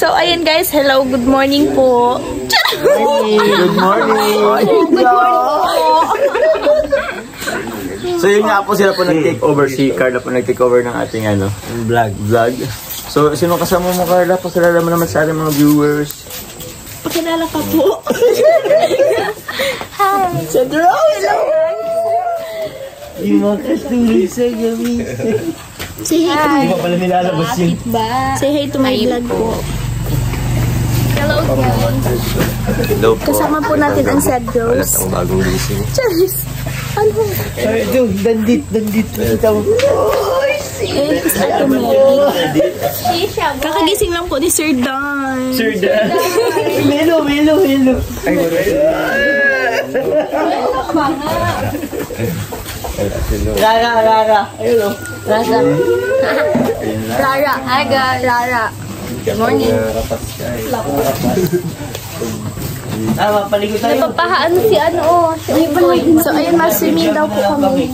So, ayun guys. Hello, good morning po. Good morning! so yun nga po sila po nag-take over si Carla po nag-take over ng ating ano vlog vlog. So sino kasama mo Carla? Pakilala mo naman sa ating mga viewers. Pakilala ka po. Sa Hello! Yung mga kastulog sa gabi. Say hi to my, Hindi pa pala nilalabas yun. say hi to my vlog po. Hello guys. Hello po. Kasama po natin ang sad Wala girls. tayong bagong gising. Charis. Ano? Ay, dude, dandit, dandit. Kita mo. Eh. Kakagising lang po ni Sir Don. Sir Dan. Melo, melo, melo. Ay, Rara, Rara. Ayun o. Rara. Rara. Hi guys. Rara. Good morning. Ah, mapaligo tayo. Napapahaan si ano oh. Si Uy. So ayun, mag-swimming daw po kami.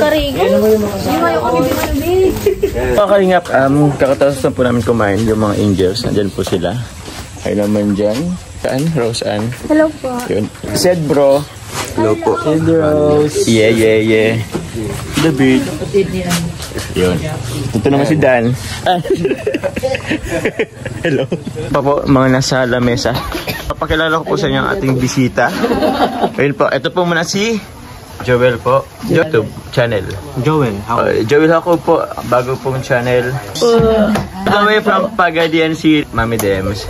Karigo. Mga kalingap, um, kakatapos na po namin kumain yung mga angels. Nandyan po sila. Ay naman dyan. Saan? Rose Ann. Hello po. Yun. Said bro. Hello po. Said Rose. Yeah, yeah, yeah. The big. Yun. Ito naman si Dan. Ah. Hello. Pa po, mga nasa lamesa. Papakilala ko po sa inyo ang ating bisita. Ayun po, ito po muna si Joel po. YouTube channel. Joel, how? Uh, Joel ako po, bago pong channel. All the way from Pagadian si Mami Dems.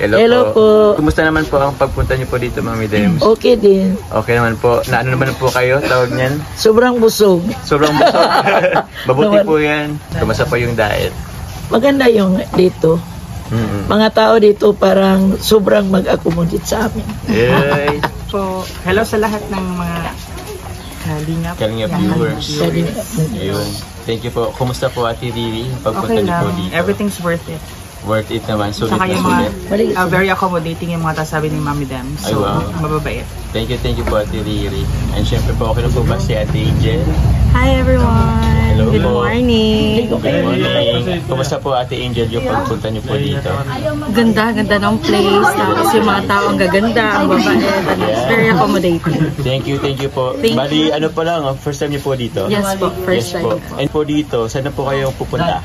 Hello, Hello po. Kumusta naman po ang pagpunta niyo po dito, Mami Dems? Okay din. Okay naman po. Na ano naman po kayo, tawag niyan? Sobrang busog. Sobrang busog. Mabuti po yan. Kumusta po yung diet? Maganda yung dito. Mm-mm. Mga tao dito parang sobrang mag-accommodate sa amin. Yay! Po, hello sa lahat ng mga kalingap. Kalinga viewers. Sabi Ayun. Thank you po. Kumusta po Ate Riri? Pagpunta Okay niyo lang. po dito. Everything's worth it. Worth it naman. Sulit Saka na yung mga sulit. uh, very accommodating yung mga tasabi ni Mami Dem. Ay, So, wow. mababait. Thank you, thank you po Ate Riri. And syempre po, okay na po ba si Ate Angel? Hi everyone! Hello Good po. morning! Good morning. Kumusta po Ate Angel yung pagpunta niyo po dito? Ganda, ganda ng place. Tapos yung mga tao ang gaganda, ang. And it's very accommodating. Thank you, thank you po. Thank Bali, ano pa lang, oh, first time niyo po dito? Yes po, first yes time po. po. And po dito, saan na po kayo pupunta?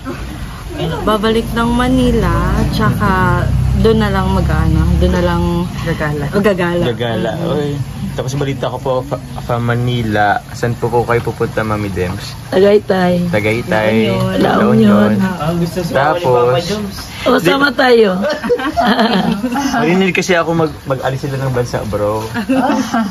Babalik ng Manila, tsaka doon na lang mag-ano, doon na lang gagala. Gagala. Gagala. Oy. Tapos balita ko po, fa, fa Manila. Saan po po kayo pupunta, Mami Dems? Tagaytay. Tagaytay, La La Union. Union. Tapos, O, sama tayo. marinig kasi ako mag, mag-alis sila ng bansa, bro.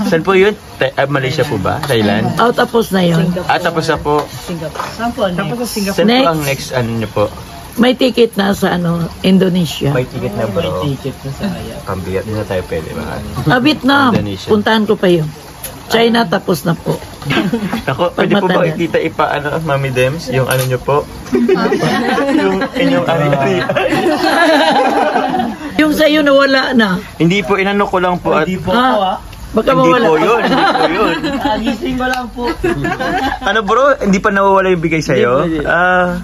Saan po yun? Ta- ah, Malaysia po ba? Thailand? O, tapos na yun. Ah, tapos na po. Tapos sa Singapore. Saan po Next. ang next ano niyo po? May ticket na sa ano Indonesia. May ticket na bro. May ticket na sa Pambigat din na tayo pwede ba? Ah, Vietnam. Indonesia. Puntahan ko pa yun. China tapos na po. Ako, pwede po ba matanda. kita ipa ano, Mami Dems? Yung ano niyo po? yung inyong ari-ari. Yung sa'yo nawala na. Hindi po, inano ko lang po. At, Ha? Baka hindi mawala. po yun, hindi po yun. Gising ko lang po. Ano bro, hindi pa nawawala yung bigay sa'yo? Ah,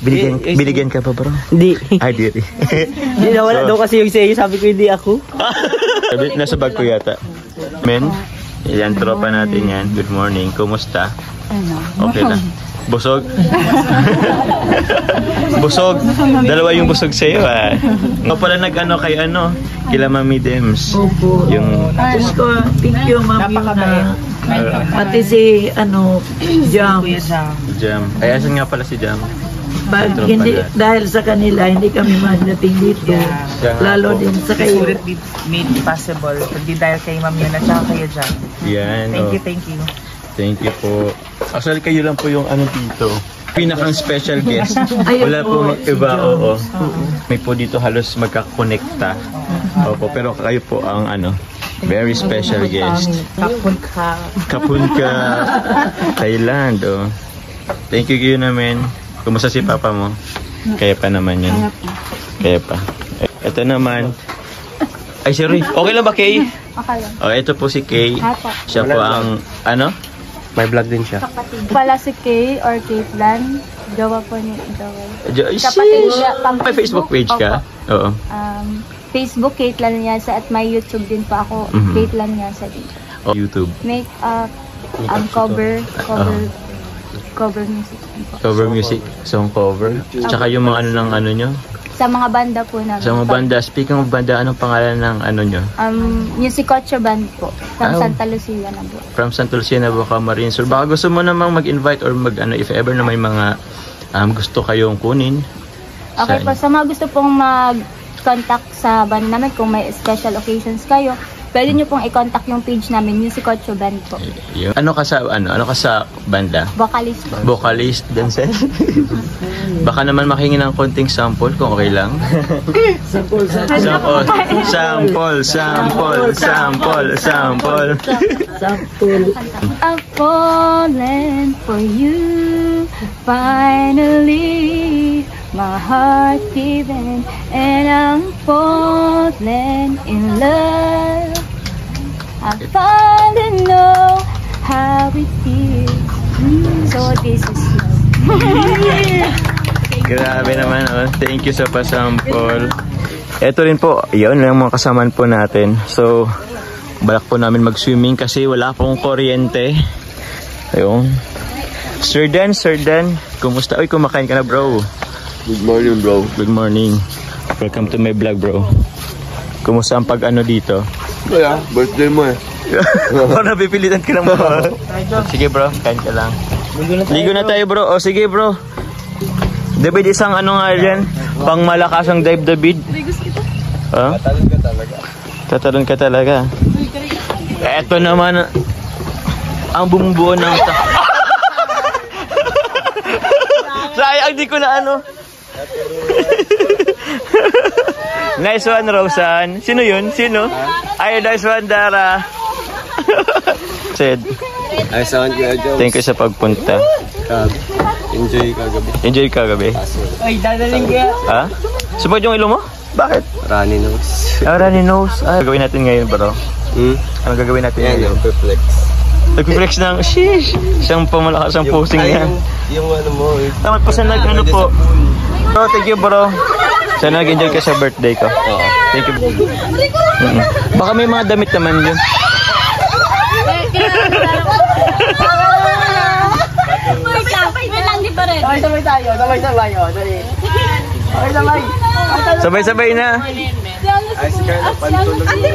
binigyan, binigyan ka pa bro? Hindi. Ay, di. Hindi nawala daw kasi yung sa'yo. Sabi ko hindi ako. Sabi, nasa bag ko yata. Men, yan, tropa natin yan. Good morning. Kumusta? Okay lang. Busog? busog. Dalawa yung busog sa'yo ah. Ikaw pala nag-ano kay ano? Kila Mami Dems. Opo. Yung Diyos ko, thank you, ma'am. Yung na, uh, pati si, ano, Jam. Jam. Ay, asan nga pala si Jam? Pag hindi, dahil sa kanila, hindi kami madating dito. Nga Lalo po. din sa kayo. Sulit be made possible. Hindi dahil kay Ma'am Yun at saka kayo dyan. Yan. Thank oh. you, thank you. Thank you po. Actually, kayo lang po yung ano dito. Pinakang special guest. Ayun Wala po, po si iba, Jam. oo. May po dito halos magkakonekta. Opo, pero kayo po ang ano, very special guest. Kapun ka. Kapunka, Thailand, oh. Thank you kayo namin. Kumusta si papa mo? Kaya pa naman yun. Kaya pa. Ito naman. Ay, si Ruy. Okay lang ba, Kay? Okay lang. Oh, ito po si Kay. Siya po ang, ano? May vlog din siya. Pala si Kay or Caitlyn. Gawa po ni Joel. Jo- Kapatid siya, May Facebook page ka? Oo. Um, Facebook, Caitlyn Nyasa at may YouTube din po ako, Mhm. Caitlyn Nyasa din. O, YouTube. Make up, um, cover, cover, cover music din po. Cover music. Song cover. Tsaka yung mga ano ng ano nyo. Sa mga banda po namin. Sa mga banda. Speaking of banda, anong pangalan ng ano nyo? Um, Music Ocho Band po. From Oh. Santa Lucia na po. From Santa Lucia na Boca Marine. So baka gusto mo namang mag-invite or mag ano, if ever na may mga um, gusto kayong kunin. Okay po, sa mga gusto pong mag-contact sa band namin, kung may special occasions kayo, pwede nyo pong i-contact yung page namin, Music Ocho Band po. Ano ka sa ano, ano ka sa banda? Vocalist po. Vocalist, dancer? Baka naman makingi ng konting sample kung okay lang. Sample, sample. Sample, sample, sample, sample, sample. Sample. I've fallen for you finally my heart given and I'm falling in love I finally know how it feels so this is Grabe naman, oh. Thank you sa pasample. Ito rin po, yun lang mga kasamaan po natin. So, balak po namin mag-swimming kasi wala pong kuryente. Ayun. Sir Dan, Sir Dan, kumusta? Uy, kumakain ka na bro. Good morning, bro. Good morning. Welcome to my vlog bro. Kumusta ang pag ano dito? Kaya, birthday mo eh. Parang napipilitan ka ng bro. Sige bro, kain ka lang. Ligo na tayo bro. O sige bro. David, isang ano nga yan? Pang malakas ang dive David. Ha? Talon ka talaga. Tatalon ka talaga. Eto naman ang bumubuo ng Sayang, di ko na ano. nice one, Rosan. Sino yun? Sino? Ay, nice one, Dara. Said, Ay, saan kaya, Jones? thank you sa pagpunta. Kag, enjoy kagabi. Enjoy ka gabi. Ay, dadaling kaya. Ha? Sumod yung ilo mo? Bakit? Rani nose. Ah, runny nose. Ah, gagawin natin ngayon, bro. Hmm? Ano gagawin natin Yan, ngayon? perplex. Nag-flex ng, sheesh, siyang pamalakas ang posing Ay, niya. yung, yung ano mo, eh. Tamat pa sa nag, ano po. Bro, thank you bro. Sana nag-enjoy ka sa birthday ko. Thank you. Mm-mm. Baka may mga damit naman yun. Sabay-sabay tayo, sabay-sabay. Sabay-sabay. Sabay-sabay na. Ay, si Carla, panitulog niya.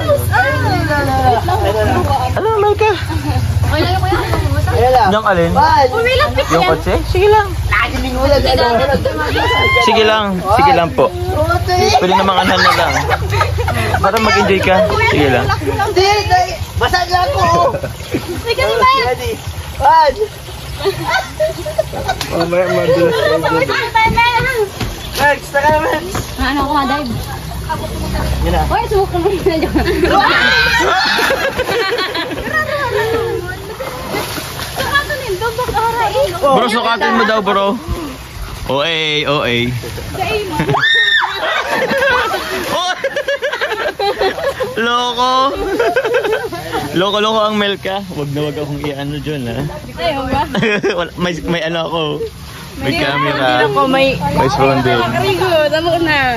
Ano, lang. Yung alin? Yung kotse? Sige lang. Mo na. Sige lang. Sige lang po. Pwede namang anhan na lang. Para mag-enjoy ka. Sige lang. Hindi. Basag lang ako. Ready. One. Mamaya, madulas kayo dyan. Max, taka na Max. Ano ako ma-dive? Yan na. Uy, subok ko muna dyan. Bro, sukatin mo daw bro. OA, OA. Loko. Loko, loko ang Melka. Wag na wag akong i-ano dyan, ha? Ayaw ba? Wala- may, may ano ako. May camera. Ako may... May phone din. Rigo, tamo na.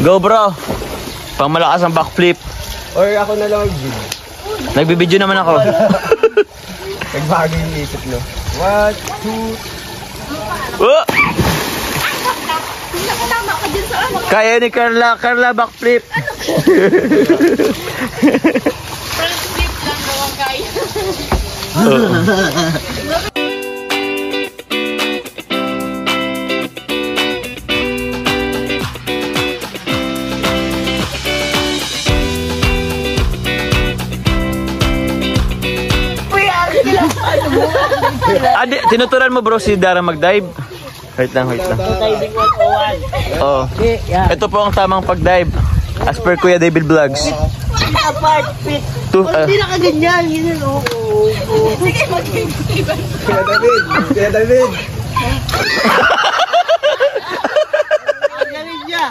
Go bro. Pang malakas ang backflip. Or ako na lang mag-video. Nagbibideo naman ako. Nagbago yung isip, no? One, two, Oh! Kaya ni Carla, Carla backflip. Oo. Adi, tinuturan mo bro si Dara mag-dive. Wait lang, wait lang. Diving 101. Oh. Okay, yan. Ito po ang tamang pag-dive. As per Kuya David Vlogs. Apart, fit. To, uh, Hindi na kaganyan. Yun yun, oh. Kuya David! Kuya David! Ang galing niya.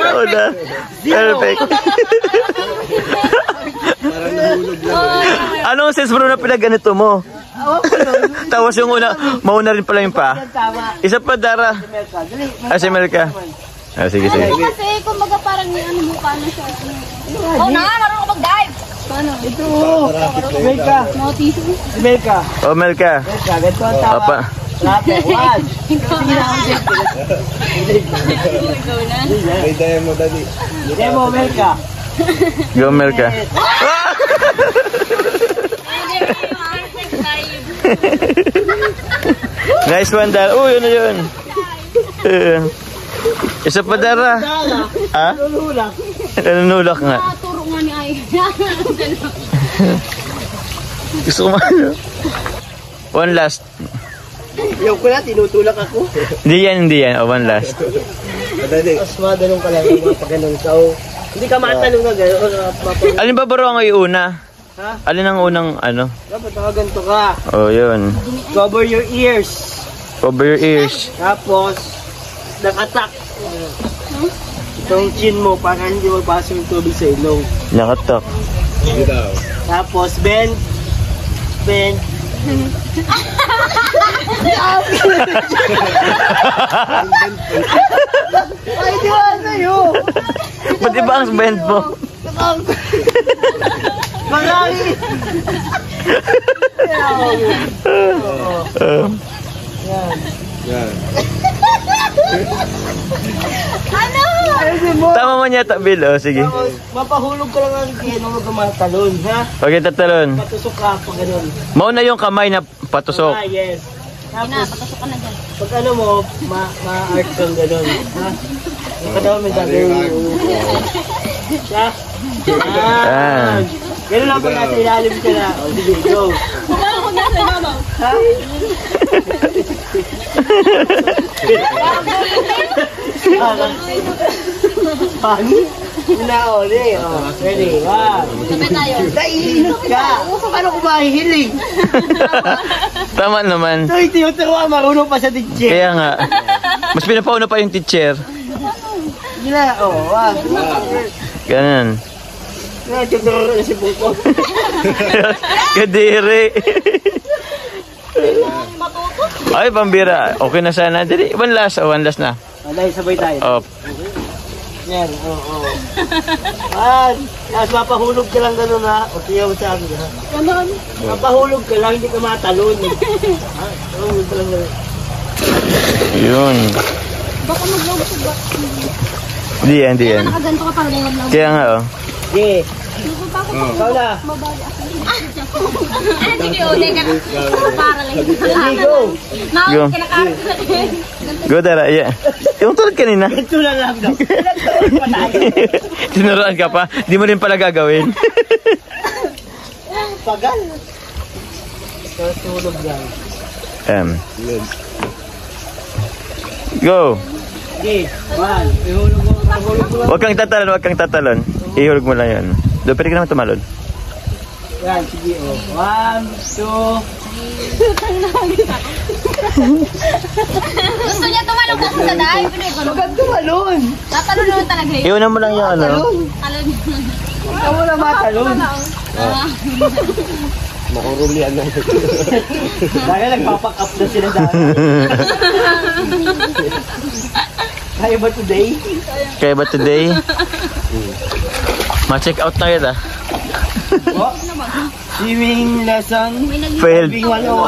ano na. Perfect. Anong sense bro na pinagganito mo? Tapos yung una, mauna rin pala yung pa. Isa pa, Dara. Ah, si Melka. Ah, sige, sige. Ano kasi, kumbaga parang yung ano mukha na siya. Oh, na, marunong ka mag-dive. Paano? Ito. Melka. Notice. Si Melka. Oh, Melka. Melka, ganito ang tama. Papa. Lapit, one. Sige na ako dyan. May daya mo dali. Demo, Melka. Go, Melka. Nice one, Dara. Uy, ano yun? Eh, Isa pa, Dara. Ha? Tululak. Nanunulak nga. Turo nga ni Ay. Gusto ko ano. One last. Yung ko na, tinutulak ako. Hindi yan, hindi yan. Oh, one last. Madali. Mas madanong ka lang pag ganun ka. Hindi ka matanong na gano'n. Mapag... Alin ba bro ang iuna? Ha? Alin ang unang ano? Dapat nakaganto ka. Oh, yun. Cover your ears. Cover your ears. Tapos, nakatak. Itong chin mo para hindi magpasok yung tubig sa ilong. Daw. Tapos, bend. Bend. Ay, di ba sa'yo? Ba't iba ang bend mo? Yan. Ayun mo. tama mo niya, Bill. Oh, sige. Tapos, mapahulog ka lang ang kino mo tumatalon, ha? Okay, tatalon. Patusok ka pa ganun. Mauna yung kamay na patusok. Ah, yes. Na, Tapos, patusok ka na dyan. pag ano mo, ma ma-art kang ganun, ha? Yung katawan mo gagawin. Siya? Ah. Ah. Ganun lang pag nasa ilalim ka na. O, sige, go. Kumama ko nasa mama. Ha? Pani? Nauli. Oh, ready. One. Sabay tayo. Naiinot ka. Paano ko mahihiling? Tama naman. Ito yung tinuturuan, marunong pa sa teacher. Kaya nga. Mas pinapauna pa yung teacher. Na. Oh, one. Ganun. Tuturuan na si Buko. Kadiri. Ay, pambira. Okay na sana. Dili, one last. Oh, one last na. Alay, sabay tayo. Oh, Yan, oo, oo. One. Tapos mapahulog ka lang ganun ha. O, tiyaw sa akin ha. Ganon. Mapahulog ka lang, hindi ka matalon. Ha? Mahulog ka lang ganun. yun. Baka mag-log sa ba? Hindi yan, hindi yan. Nakaganto ka para lang mag Kaya nga, oh. Sige. Ikaw na. Sige, uli ka. Para lang. Sige, go. Go. Go, Dara. Yeah. Yung tulad kanina. Ito na lang daw. Tinuruan ka pa. Di mo rin pala gagawin. Pagal. Tulog lang. Um. Go. Sige. One. Huwag kang tatalon, huwag kang tatalon. Ihulog mo lang yun. Do, pwede ka naman tumalon. Yan, sige. Oh. One, two. Gusto niya tumalong kasi sa ikaw Huwag kang tumalon. Tatalon naman talaga yun. Iunan mo lang yung ano. Talon. Ikaw mo na matalon. Makurulian na. Dahil nagpapack up na sila akin. Kaya ba today? Kaya ba today? Ma-check out na kita. Swimming lesson. Failed. One oh.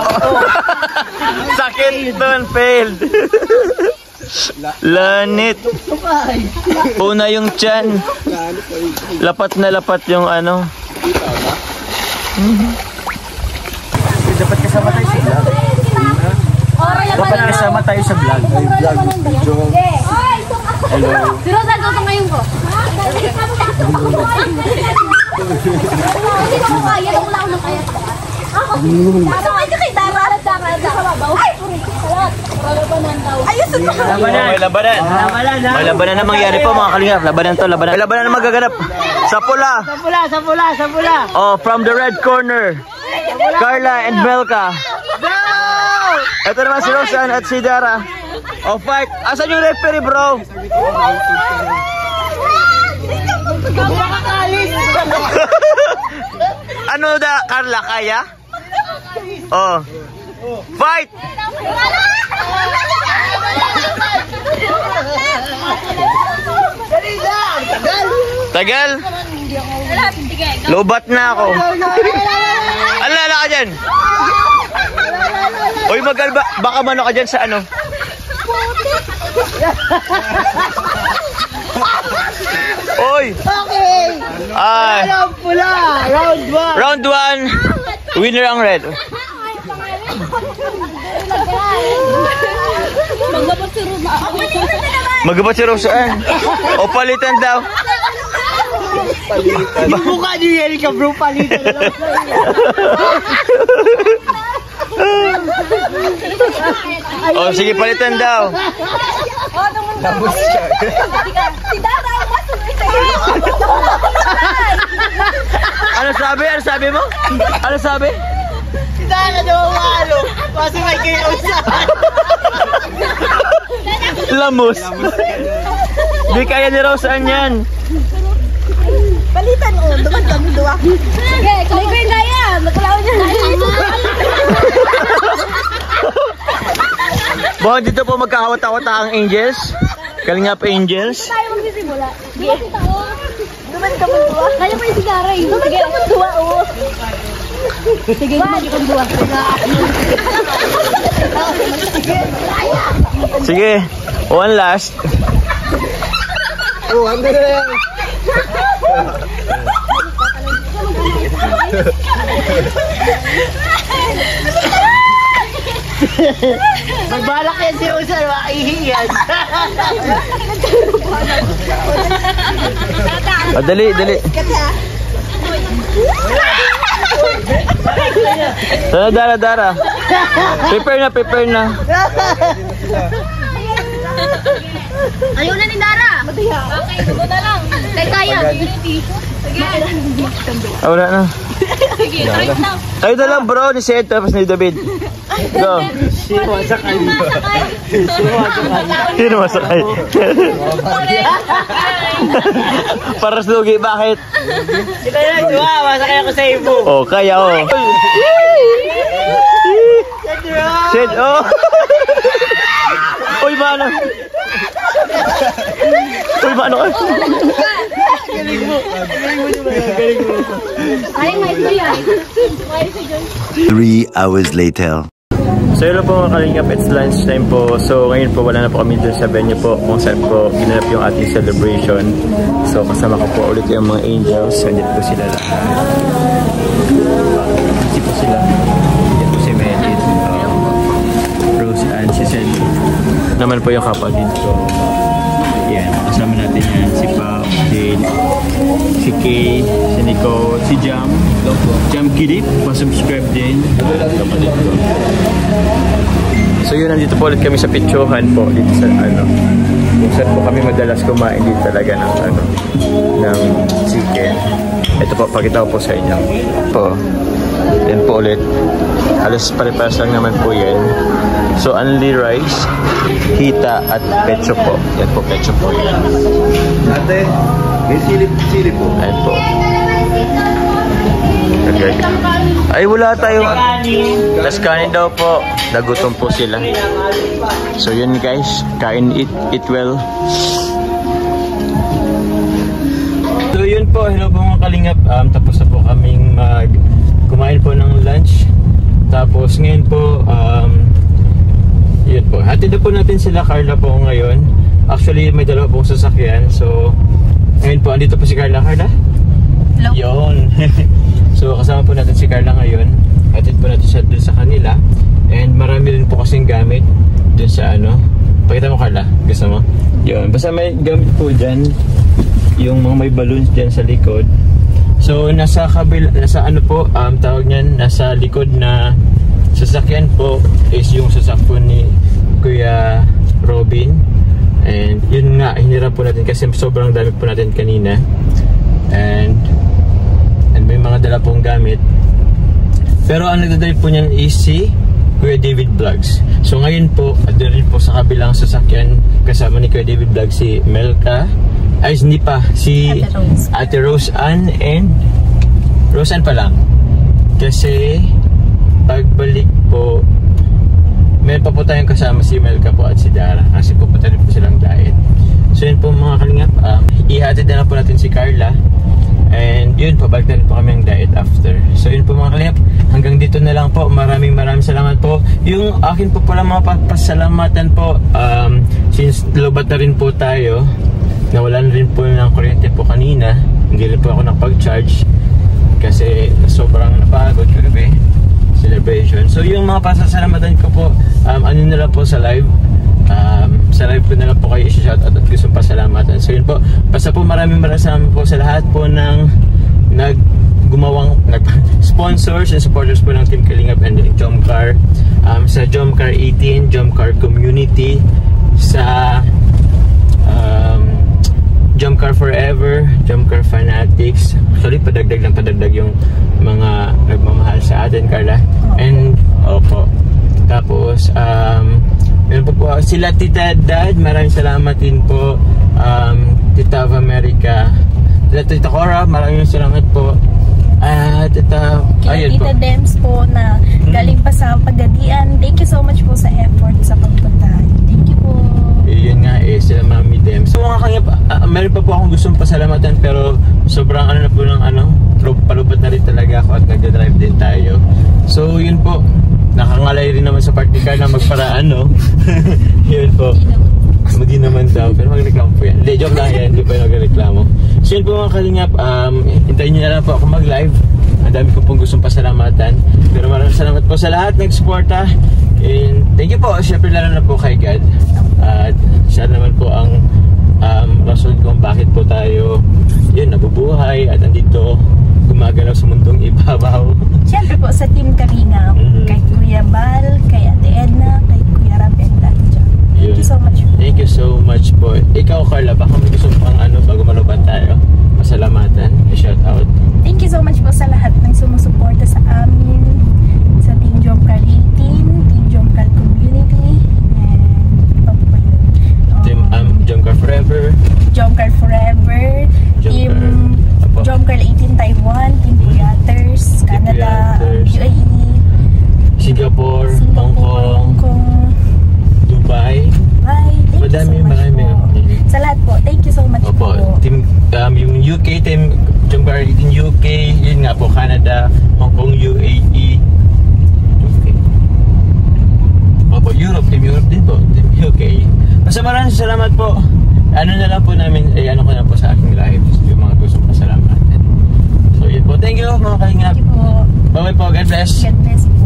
Sakit doon, failed. Lanit. Una yung chan. Lapat na lapat yung ano. Dapat kasama tayo sa vlog. Dapat kasama tayo sa vlog. Hello. Si Rosa, gusto ngayon ko. Hindi ko kaya, wala ng kaya. Ako. Sakay ka kay Dara. Dara, Dara. Ay. Lalabanan daw. Ayos ito. Labanan. May labanan. Labanan. May labanan na mangyari po mga kalingap. Labanan to, labanan. May labanan na magaganap. Sa pula. Sa pula, sa pula, sa pula. Oh, from the red corner. Carla and Melka. Ito naman si Rosan at si Dara. Oh, fight. Asan yung referee, bro? da, Carla, kaya? Oh. Fight! Tagal? Lobat na ako. Alala ka dyan. Uy, magal ba? Baka mano ka dyan sa ano? Oy! Okay! Ay! Round pula! Round 1! Round 1, winner ang red. Magabot si Ruma. Magabat si Rosaan. O palitan daw. Yung mukha ni Erika bro, palitan na lang. O sige, palitan daw. Tapos siya. Si Dara, Ano sabi? Ano sabi mo? Ano sabi? Dahil na daw maalo. Kasi may kayo sa... Lamos. Di kaya ni Rosaan yan. Palitan o, duman kami duwa. Sige, kung ko yung gaya. Magkalaw niya. Baka dito po magkakawat-awata ang angels. Kalingap angels. Tayo magsisimula. Sige. Duman ka mong duwa. Kaya mo yung sigara eh. Duman ka mong duwa, oh. Sige, duman ka mong duwa. Sige. One last. Oh, hanggang na yan. Magbalak yan si Rosa, makahihiyan. O, dali, dali. Dara, dara, dara. Prepare na, prepare na. Ayaw na ni Dara. Okay, dugo na lang. Kay kaya. Sige. Ah, wala na. Sige, try now. Tayo na lang bro, ni Seth, tapos ni David. Go. Siwa sa kayo. Sino masakay? Para sugi, bakit? Hindi kayo na duwa, masakay ako sa ibo. Oh, kaya oh. Seth, oh. Uy, mano. Uy, mano ka. Ay, may yan. Three hours later. So yun lang po mga kalingap, it's lunch time po. So ngayon po wala na po kami dun sa venue po kung saan po ginanap yung ating celebration. So kasama ko po ulit yung mga angels. Nandito po sila lahat. Hindi po sila. Yan po si Medit. Um, Rose and si Sandy. Naman po yung kapatid ko. Si Kay, si Nico, si Jam. Jam Kidip, pa-subscribe din. Kapatid ko. So yun, nandito po ulit kami sa Pichuhan po dito sa ano. Kung saan po kami madalas kumain dito talaga ng ano, ng chicken. Ito po, pakita ko po sa inyo. Po. Yan po ulit. Halos pare-pares lang naman po yan. So, only rice, hita, at pecho po. Yan po, pecho po yan. Ate, may silip, silip po. Ayan po. Okay. Ay, wala tayong... Last kanin daw po. Nagutom po sila. So yun guys, kain eat, eat well. So yun po, hello po mga kalingap. Um, tapos na po kaming mag kumain po ng lunch. Tapos ngayon po, um, yun po. Hatid na po natin sila Carla po ngayon. Actually, may dalawa pong sasakyan. So, ngayon po, andito po si Carla. Carla? Hello. Yun. so, kasama po natin si Carla ngayon. Hatid po natin siya dun sa kanila. And marami rin po kasing gamit dun sa ano. Pakita mo Carla, gusto mo? Yun. Basta may gamit po dyan. Yung mga may balloons dyan sa likod. So, nasa kabil, nasa ano po, um, tawag niyan, nasa likod na sasakyan po is yung sasakyan ni Kuya Robin. And yun nga, hinirap po natin kasi sobrang dami po natin kanina. And and may mga dala pong gamit. Pero ang nagdadrive po niyan is si Kuya David Vlogs. So ngayon po, doon rin po sa kabilang sasakyan kasama ni Kuya David Vlogs si Melka. Ay, hindi pa. Si Ate Rose. Ate Rose Ann and Rose Ann pa lang. Kasi, pagbalik po, meron pa po tayong kasama si Melka po at si Dara. Kasi pupunta rin po silang diet. So yun po mga kalingap, um, ihatid na po natin si Carla. And yun, pabalik na rin po kami ang diet after. So yun po mga kalingap, hanggang dito na lang po. Maraming maraming salamat po. Yung akin po pala mga pasalamatan po, um, since lobat na rin po tayo, nawalan rin po ng kuryente po kanina. Hindi rin po ako nakapag-charge kasi sobrang napagod kagabi celebration. So yung mga pasasalamatan ko po, um, ano na lang po sa live. Um, sa live ko na po kayo i-shout out at gusto pasalamatan. So yun po, basta po maraming maraming po sa lahat po ng nag gumawang nag sponsors and supporters po ng Team Kalingap and Jomcar um, sa Jomcar 18, Jomcar Community sa Jumcar Forever, Jumcar Fanatics. Actually, padagdag ng padagdag yung mga nagmamahal sa atin, Carla. And, opo. Tapos, um, meron pa po sila Tita Dad, maraming salamat din po. Um, Tita of America. Sila Tita Cora, maraming salamat po. Ah, Tita, Kaya ayun po. Tita Dems po na galing pa sa Pagadian. Thank you so much po sa effort sa pagpunta. Thank you po. Eh, yun nga eh, sila Mami Dem. So mga kanya, uh, meron pa po akong gustong pasalamatan pero sobrang ano na po ng ano, palubat na rin talaga ako at nagda-drive din tayo. So yun po, nakangalay rin naman sa party car na magparaan, no? yun po. Hindi naman daw, pero magreklamo po yan. Hindi, joke lang yan, hindi po yung nagreklamo. So yun po mga kalingap, um, hintayin nyo na lang po ako mag-live. Ang dami ko pong gustong pasalamatan. Pero maraming salamat po sa lahat nag-suporta. And thank you po, syempre lalo na po kay God. At siya naman po ang um, rason kung bakit po tayo yun, nabubuhay at andito gumagalaw sa mundong ibabaw. Siyempre po sa Team Kalinga, Mhm. kay Kuya Bal, kay Ate Edna, kay Kuya Rabenda. Thank you so much. Thank you so much po. Ikaw, Carla, baka may gusto pang ano bago maluban tayo. Pasalamatan, shout out. Thank you so much po sa lahat ng sumusuporta sa amin, sa Team Jomcar 18, Team Jomcar Community, and iba po yun? Um, Team um, Jumcar Forever, Jomcar Forever, Team Apo. Jomcar 18 Taiwan, Team Puyaters, Canada, Puyaters. UAE, Singapore, Hong Singapore, Kong, Hong Kong. Dubai. Bye. Thank Madami, you so much marami. po. Sa lahat po, thank you so much Opo, po. team, um, yung UK, team Jumcar in UK, yun nga po, Canada, Hong Kong, UAE, UK. Opo, Europe, team Europe din po, team UK. Basta maraming salamat po. Ano na lang po namin, eh, ano ko na po sa aking live, yung mga gusto pasalamatan. So yun po, thank you mga kalingap. Thank you po. Bye-bye po, God bless. God bless.